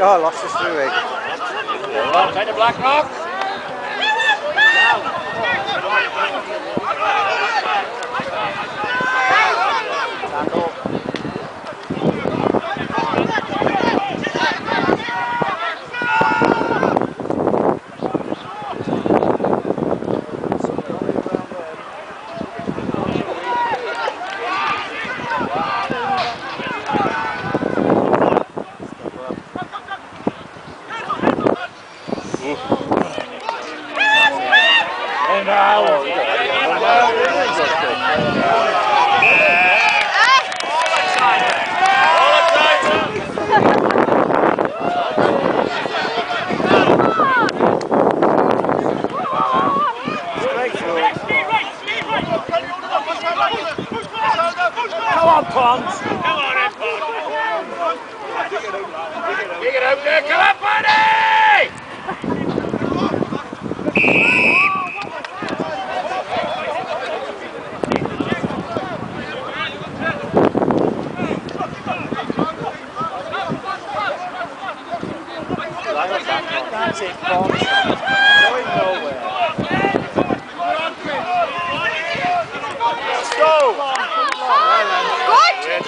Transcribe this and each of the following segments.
Oh, I lost this through it. Outside of Black Rock. Come on, Pons. Come on, Pons. Dig it out there. Come on, buddy! That's it, Going nowhere. Let's go! Good!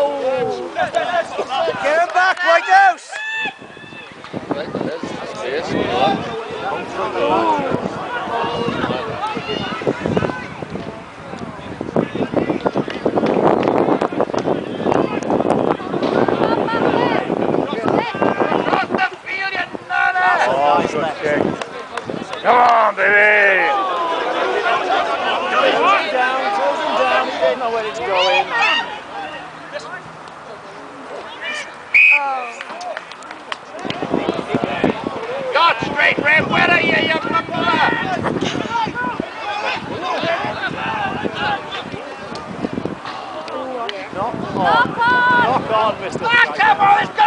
Oh. Get him back, White House! Cross Oh, good. Come on, baby! Down, down. He didn't know where to go in. God, straight red, where are you, you mumbler? Knock on. Knock on, Mr. Ah, come on, it's